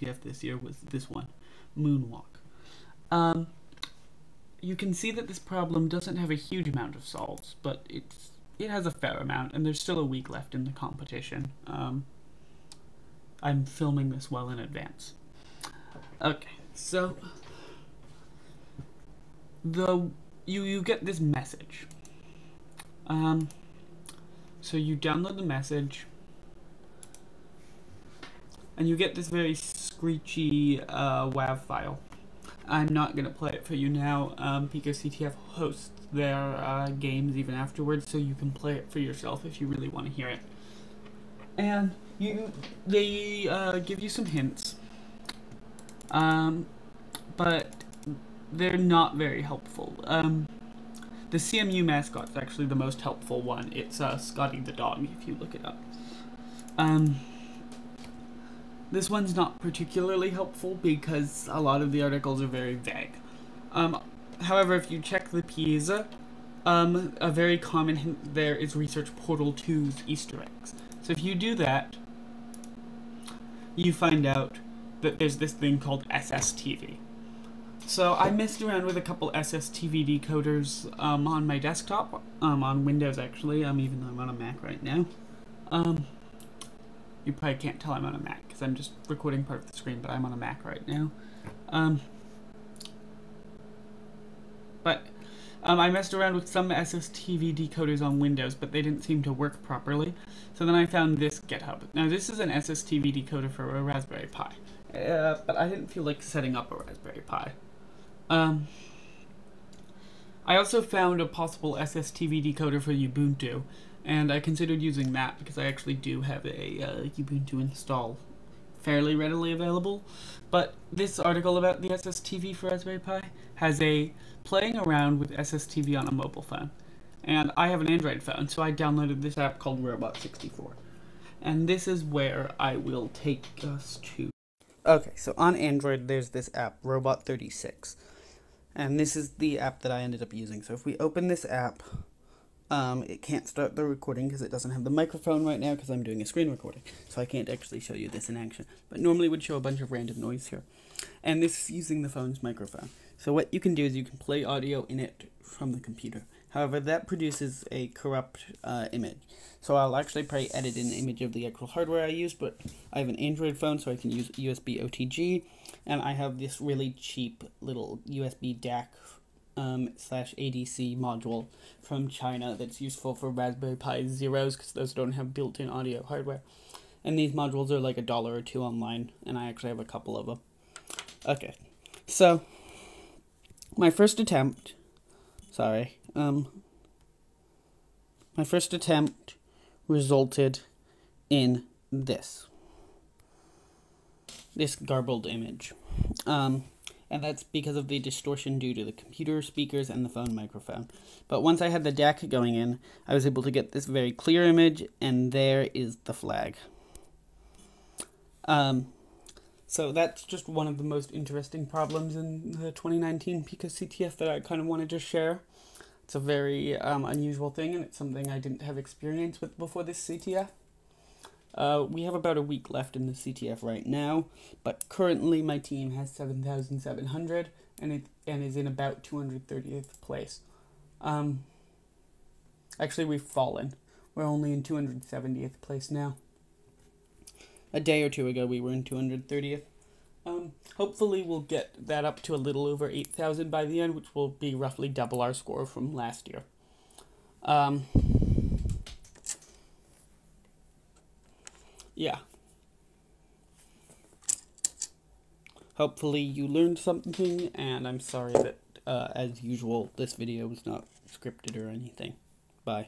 This year was this one, Moonwalk. Um, you can see that this problem doesn't have a huge amount of solves, but it's it has a fair amount, and there's still a week left in the competition. Um, I'm filming this well in advance. Okay, so the you you get this message. Um, so you download the message, and you get this very screechy uh, WAV file. I'm not gonna play it for you now um, because CTF hosts their uh, games even afterwards, so you can play it for yourself if you really want to hear it. And you, they uh, give you some hints, um, but they're not very helpful. Um, the CMU mascot's actually the most helpful one. It's uh, Scotty the dog, if you look it up. Um, this one's not particularly helpful because a lot of the articles are very vague. Um, however, if you check the Piazza, um, a very common hint there is Research Portal 2's Easter eggs. So if you do that, you find out that there's this thing called SSTV. So I messed around with a couple SSTV decoders um, on my desktop, um, on Windows actually, um, even though I'm on a Mac right now. Um, you probably can't tell I'm on a Mac because I'm just recording part of the screen, but I'm on a Mac right now. Um, but um, I messed around with some SSTV decoders on Windows, but they didn't seem to work properly. So then I found this GitHub. Now this is an SSTV decoder for a Raspberry Pi, uh, but I didn't feel like setting up a Raspberry Pi. Um, I also found a possible SSTV decoder for Ubuntu, and I considered using that because I actually do have a uh, Ubuntu install fairly readily available. But this article about the SSTV for Raspberry Pi has a playing around with SSTV on a mobile phone. And I have an Android phone, so I downloaded this app called Robot64. And this is where I will take us to. Okay, so on Android, there's this app, Robot36. And this is the app that I ended up using. So if we open this app, um, it can't start the recording because it doesn't have the microphone right now because I'm doing a screen recording. So I can't actually show you this in action. But normally would show a bunch of random noise here. And this is using the phone's microphone. So what you can do is you can play audio in it from the computer. However, that produces a corrupt uh, image. So I'll actually probably edit an image of the actual hardware I use, but I have an Android phone, so I can use USB OTG, and I have this really cheap little USB DAC um, slash ADC module from China that's useful for Raspberry Pi Zeros because those don't have built-in audio hardware. And these modules are like a dollar or two online, and I actually have a couple of them. Okay, so my first attempt, sorry, um, my first attempt resulted in this. This garbled image. Um, and that's because of the distortion due to the computer speakers and the phone microphone. But once I had the DAC going in, I was able to get this very clear image, and there is the flag. Um, so that's just one of the most interesting problems in the 2019 Pico CTF that I kind of wanted to share. It's a very um, unusual thing, and it's something I didn't have experience with before this CTF. Uh, we have about a week left in the CTF right now, but currently my team has 7,700 and it and is in about 230th place. Um, actually, we've fallen. We're only in 270th place now. A day or two ago, we were in 230th. Um, hopefully, we'll get that up to a little over 8,000 by the end, which will be roughly double our score from last year. Um, yeah. Hopefully you learned something, and I'm sorry that, uh, as usual, this video was not scripted or anything. Bye.